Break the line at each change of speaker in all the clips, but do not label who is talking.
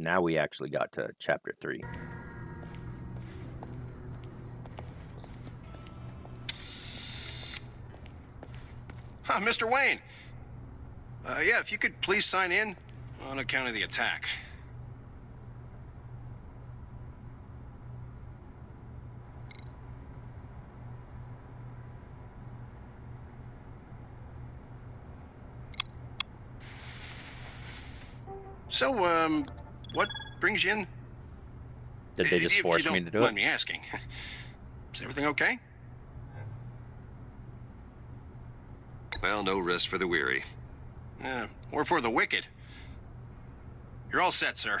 Now we actually got to chapter three.
Huh, Mr. Wayne. Uh, yeah, if you could please sign in on account of the attack. So, um, what brings you in?
Did they just
If you
force me
don't
to do
mind
it?
me asking. Is everything okay?
Well, no rest for the weary.
Yeah, or for the wicked. You're all set, sir.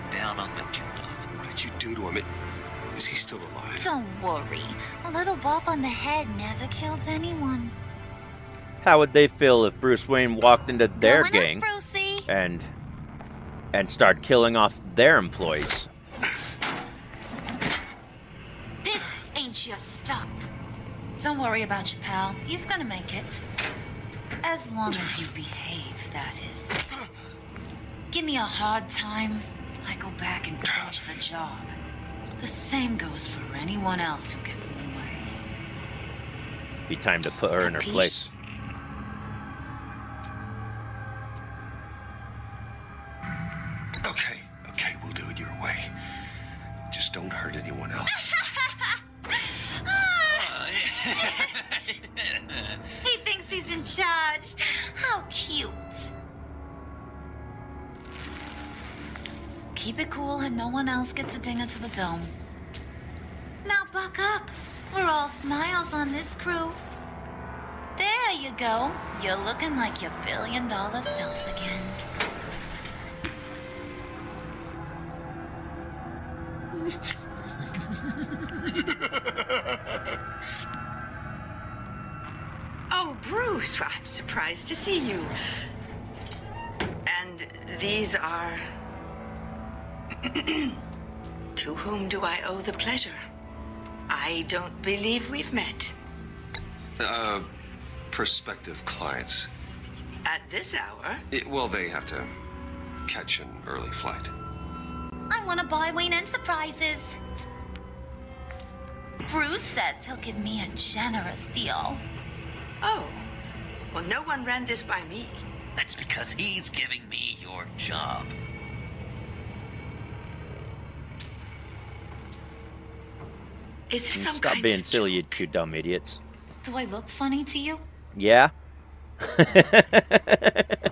Lying down on the job.
What did you do to him? It, is he still alive?
Don't worry. A little bop on the head never killed anyone.
How would they feel if Bruce Wayne walked into their
Going
gang
Up,
and and started killing off their employees?
This ain't your stop. Don't worry about your pal. He's gonna make it. As long as you behave, that is. Give me a hard time, I go back and finish the job. The same goes for anyone else who gets in the way.
Be time to put her in her place.
Dome. Now buck up. We're all smiles on this crew. There you go. You're looking like your billion dollar self again.
Oh, Bruce, I'm surprised to see you. And these are. to whom do I owe the pleasure? I don't believe we've met.
Uh, prospective clients.
At this hour?
It, well, they have to catch an early flight.
I want to buy Wayne Enterprises. Bruce says he'll give me a generous deal.
Oh. Well, no one ran this by me.
That's because he's giving me your job.
Is this some
Stop
kind
being
of
silly, you two dumb idiots.
Do I look funny to you?
Yeah?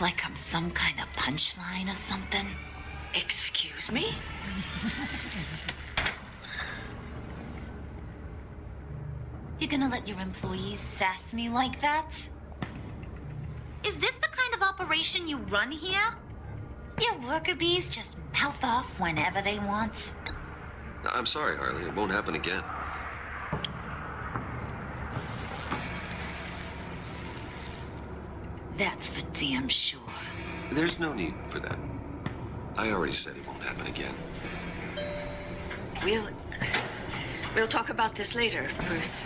Like I'm some kind of punchline or something?
Excuse me?
You're gonna let your employees sass me like that? Is this the kind of operation you run here? Your worker bees just mouth off whenever they want.
I'm sorry, Harley. It won't happen again.
That's for damn sure.
There's no need for that. I already said it won't happen again.
We'll. We'll talk about this later, Bruce.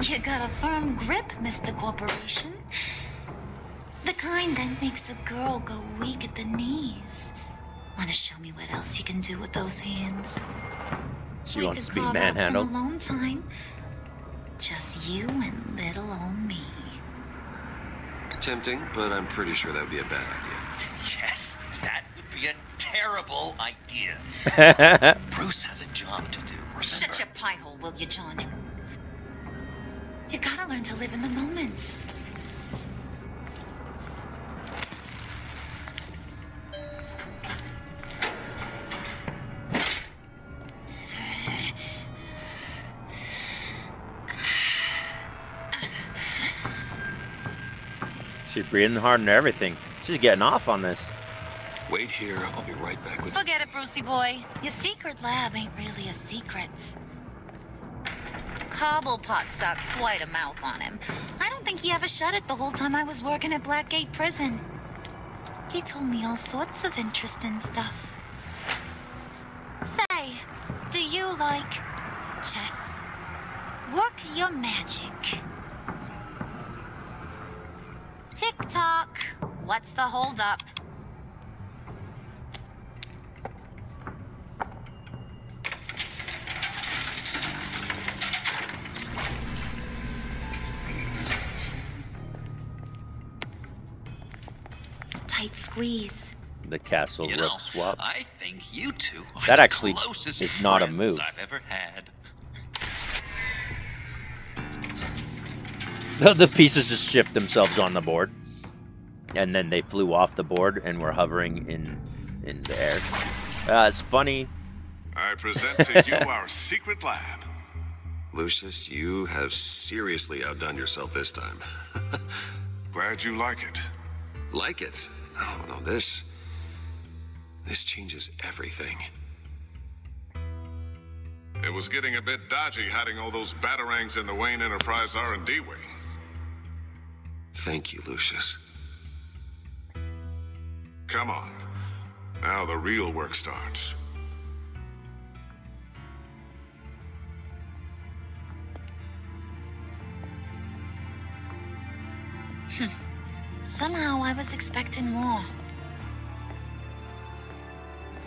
You got a firm grip, Mr. Corporation. The kind that makes a girl go weak at the knees. Wanna show me what else you can do with those hands?
She
we
wants
could
to be
carve out
manhandled.
some alone time. Just you and little old me.
Tempting, but I'm pretty sure that would be a bad idea.
Yes, that would be a terrible idea. Bruce has a job to do. Remember?
Shut your pie hole, will you, John? You gotta learn to live in the moments.
She's breathing hard and everything. She's getting off on this.
Wait here. I'll be right back with you.
Forget it, Brucey boy. Your secret lab ain't really a secret. Cobblepot's got quite a mouth on him. I don't think he ever shut it the whole time I was working at Blackgate Prison. He told me all sorts of interesting stuff. Say, do you like chess? Work your magic. Tick tock. What's the holdup? Tight squeeze.
The castle
You
rook
know,
swap.
I think you two are
That actually
closest
is not a
friends
move.
I've ever had.
the pieces just shift themselves on the board, and then they flew off the board and were hovering in in the air. Uh, it's funny.
I present to you our secret lab.
Lucius, you have seriously outdone yourself this time.
Glad you like it.
like it? Oh, no, this. This changes everything.
It was getting a bit dodgy hiding all those batarangs in the Wayne Enterprise R&D wing.
Thank you, Lucius.
Come on. Now the real work starts.
Somehow I was expecting more.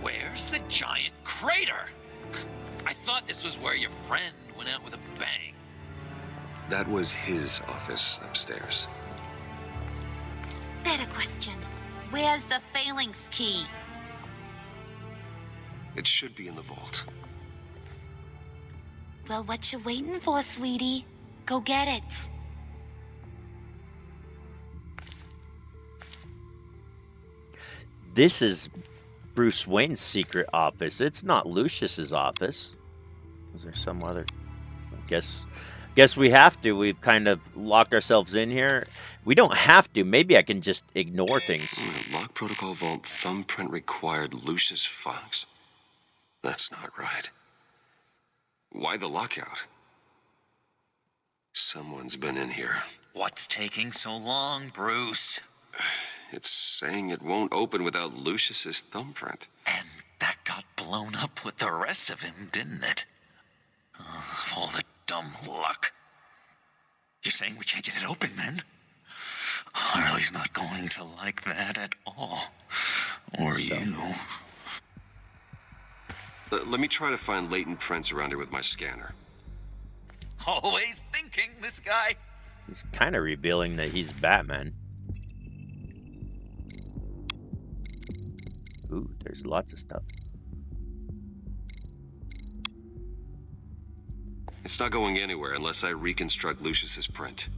Where's the giant crater? I thought this was where your friend went out with a bang.
That was his office upstairs.
Better question. Where's the phalanx key?
It should be in the vault.
Well, what you waiting for, sweetie? Go get it.
This is Bruce Wayne's secret office. It's not Lucius's office. Is there some other? I guess. Guess we have to. We've kind of locked ourselves in here. We don't have to. Maybe I can just ignore things.
Hmm, Lock protocol vault thumbprint required Lucius Fox. That's not right. Why the lockout? Someone's been in here.
What's taking so long, Bruce?
It's saying it won't open without Lucius's thumbprint.
And that got blown up with the rest of him, didn't it? Ugh, all the dumb luck. You're saying we can't get it open then? Harley's not going to like that at all. Or you.
Uh, let me try to find latent prints around here with my scanner.
Always thinking, this guy.
He's kind of revealing that he's Batman. Ooh, there's lots of stuff.
It's not going anywhere unless I reconstruct Lucius's print.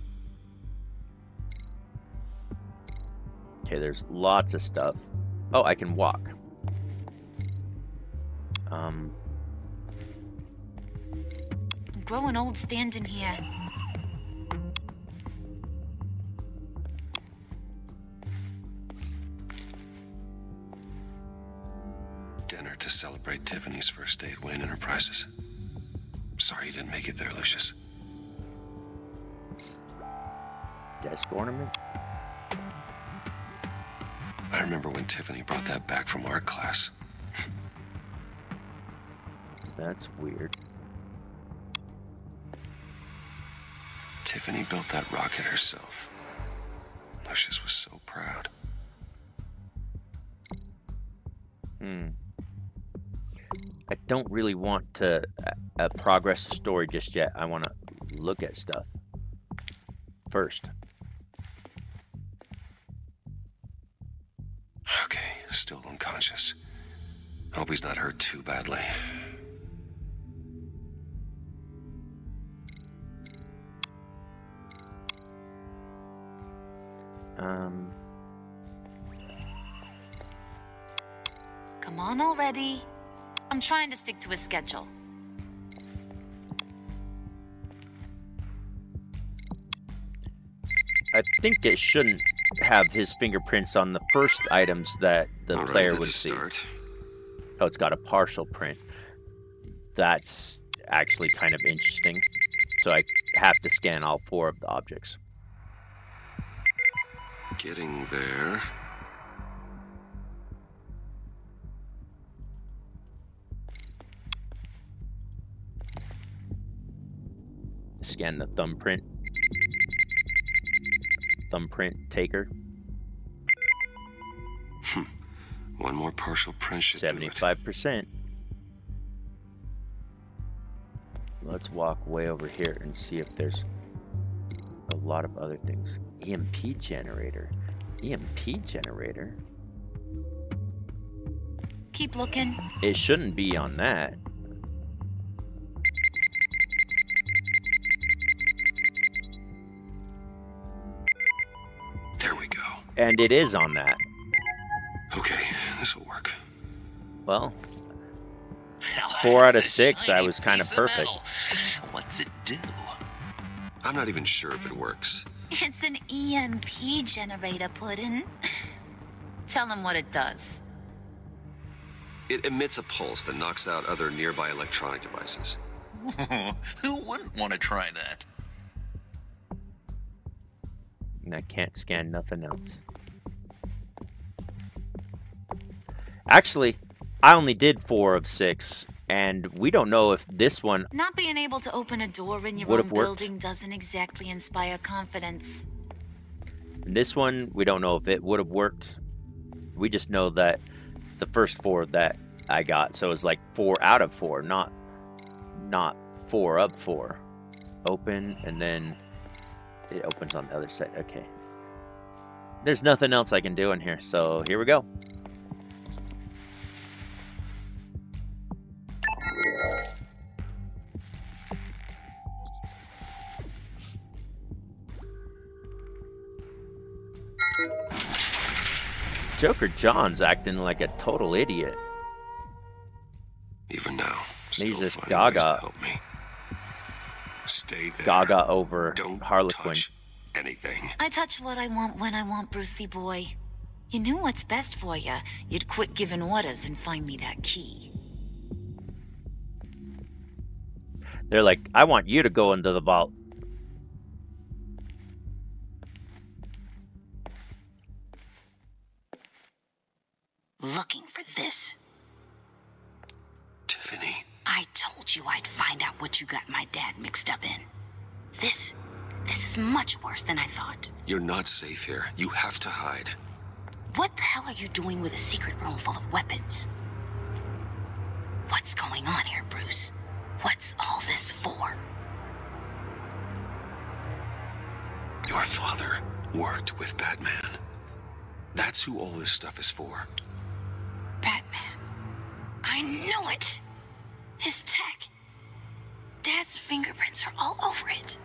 Okay, there's lots of stuff. Oh, I can walk. Um,
I'm growing old standing here.
Celebrate Tiffany's first day at Wayne Enterprises. Sorry you didn't make it there, Lucius.
desk ornament.
I remember when Tiffany brought that back from art class.
That's weird.
Tiffany built that rocket herself. Lucius was so proud.
Hmm. I don't really want to uh, uh, progress the story just yet. I want to look at stuff first.
Okay, still unconscious. Hope he's not hurt too badly.
Um,
Come on already. I'm trying to stick to a schedule.
I think it shouldn't have his fingerprints on the first items that the
All right,
player
that's
would see.
start.
Oh, it's got a partial print. That's actually kind of interesting. So I have to scan all four of the objects.
Getting there.
Scan the thumbprint. Thumbprint taker. Hmm.
One more partial print should.
Seventy-five percent. Let's walk way over here and see if there's a lot of other things. EMP generator. EMP generator.
Keep looking.
It shouldn't be on that. And it is on that.
Okay, this will work.
Well,
Now,
Four out of six, I was kinda perfect.
metal. What's it do?
I'm not even sure if it works.
It's an EMP generator, Puddin'. Tell them what it does.
It emits a pulse that knocks out other nearby electronic devices.
Who wouldn't want to try that?
And I can't scan nothing else. Actually, I only did four of six, and we don't know if this one.
Not being able to open a door in your own building doesn't exactly inspire confidence.
This one, we don't know if it would have worked. We just know that the first four that I got, so it's like four out of four, not not four of four. Open, and then it opens on the other side. Okay. There's nothing else I can do in here, so here we go. Joker John's acting like a total idiot.
Even now,
He's just
finding ways to
gaga.
help me. Stay there.
Gaga over
Don't
Harley Quinn.
touch anything.
I touch what I want when I want, Brucey boy. You knew what's best for you. You'd quit giving orders and find me that key.
They're like, I want you to go into the vault.
Safe here. You have to hide.
What the hell are you doing with a secret room full of weapons? What's going on here, Bruce? What's all this for?
Your father worked with Batman. That's who all this stuff is for.
Batman. I knew it! His tech. Dad's fingerprints are all over it.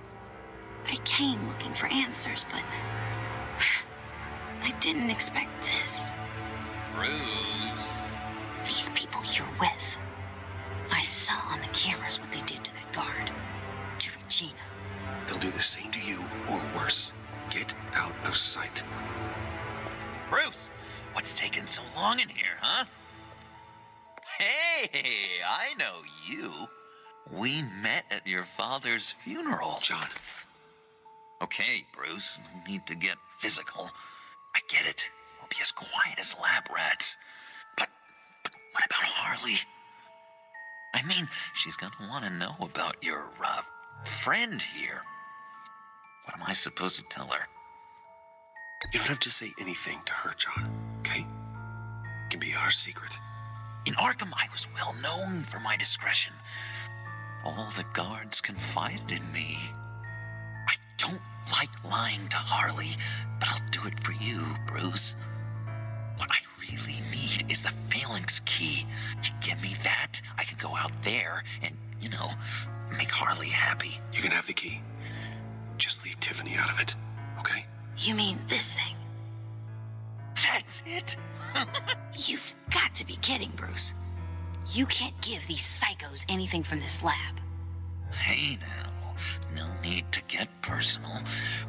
I came looking for answers, but. I didn't expect this.
Bruce.
These people you're with. I saw on the cameras what they did to that guard. To Regina.
They'll do the same to you, or worse. Get out of sight.
Bruce, what's taking so long in here, huh? Hey, I know you. We met at your father's funeral.
John,
Okay, Bruce, no need to get physical. I get it. We'll be as quiet as lab rats. But, but what about Harley? I mean, she's gonna want to know about your, uh, friend here. What am I supposed to tell her?
you don't have to say anything to her, John, okay? It can be our secret.
In Arkham, I was well known for my discretion. All the guards confided in me. I don't like lying to Harley, but I'll do it for you, Bruce. What I really need is the phalanx key. You give me that, I can go out there and, you know, make Harley happy.
You can have the key. Just leave Tiffany out of it, okay?
You mean this thing?
That's it?
You've got to be kidding, Bruce. You can't give these psychos anything from this lab.
Hey now, no need to get personal.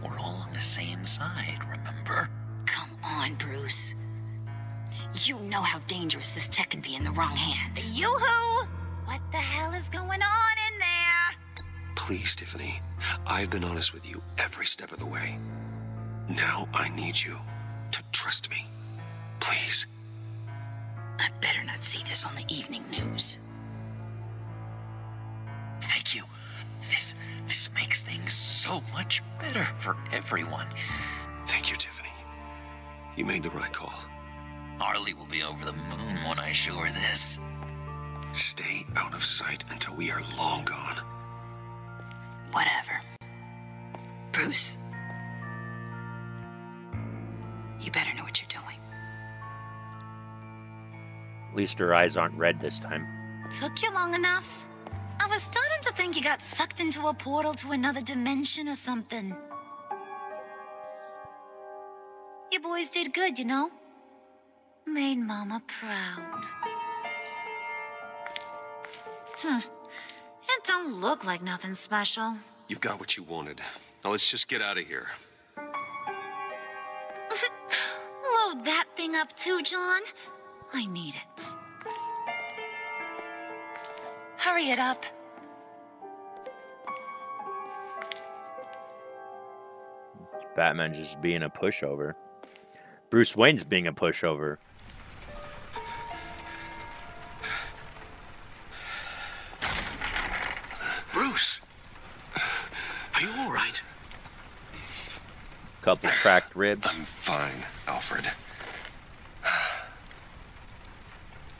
We're all on the same side, remember?
Come on, Bruce. You know how dangerous this tech could be in the wrong hands.
Yoo-hoo! What the hell is going on in there?
Please, Tiffany. I've been honest with you every step of the way. Now I need you to trust me. Please.
I better not see this on the evening news.
This this makes things so much better for everyone.
Thank you, Tiffany. You made the right call.
Harley will be over the moon when I show her this.
Stay out of sight until we are long gone.
Whatever. Bruce. You better know what you're doing.
At least her eyes aren't red this time.
Took you long enough? Think you got sucked into a portal to another dimension or something. You boys did good, you know? Made Mama proud. Hmm. It don't look like nothing special.
You've got what you wanted. Now let's just get out of here.
Load that thing up too, John. I need it. Hurry it up.
Batman just being a pushover. Bruce Wayne's being a pushover.
Bruce! Are you all right?
Couple cracked ribs.
I'm fine, Alfred.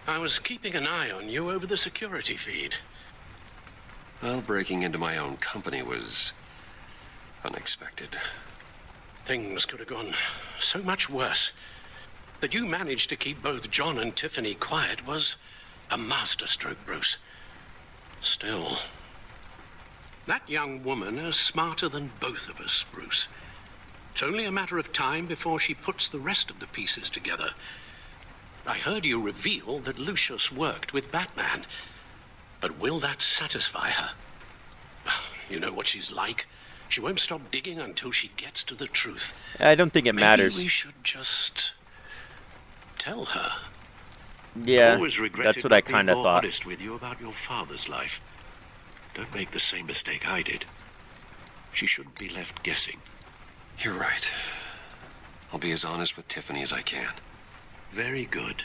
I was keeping an eye on you over the security feed.
Well, breaking into my own company was unexpected.
Things could have gone so much worse. That you managed to keep both John and Tiffany quiet was a masterstroke, Bruce. Still, that young woman is smarter than both of us, Bruce. It's only a matter of time before she puts the rest of the pieces together. I heard you reveal that Lucius worked with Batman. But will that satisfy her? You know what she's like. She won't stop digging until she gets to the truth.
I don't think it
Maybe
matters.
we should just tell her.
Yeah, that's what I
not being
kind of
more
thought.
honest with you about your father's life. Don't make the same mistake I did. She shouldn't be left guessing.
You're right. I'll be as honest with Tiffany as I can.
Very good.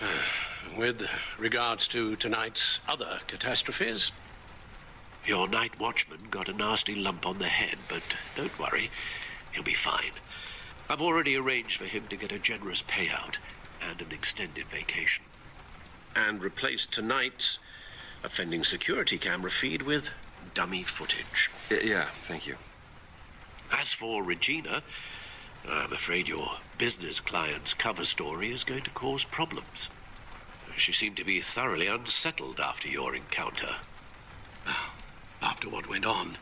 With regards to tonight's other catastrophes, your night watchman got a nasty lump on the head, but don't worry, he'll be fine. I've already arranged for him to get a generous payout and an extended vacation. And replaced tonight's offending security camera feed with dummy footage.
Y- yeah, thank you.
As for Regina, I'm afraid your business client's cover story is going to cause problems. She seemed to be thoroughly unsettled after your encounter. Oh. Now, after what went on,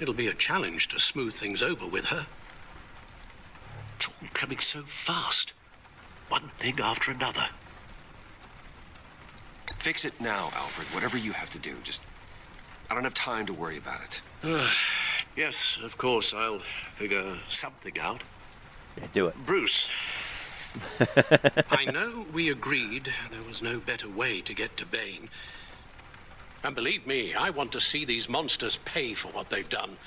it'll be a challenge to smooth things over with her. It's all coming so fast. One thing after another.
Fix it now, Alfred. Whatever you have to do. Just. I don't have time to worry about it.
Yes, of course, I'll figure something out.
Yeah, do it.
Bruce. I know we agreed there was no better way to get to Bane. And believe me, I want to see these monsters pay for what they've done.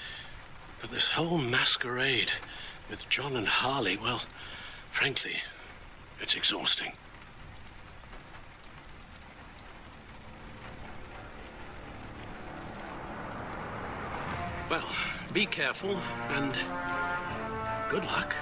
But this whole masquerade with John and Harley, well, frankly, it's exhausting. Well, be careful and good luck.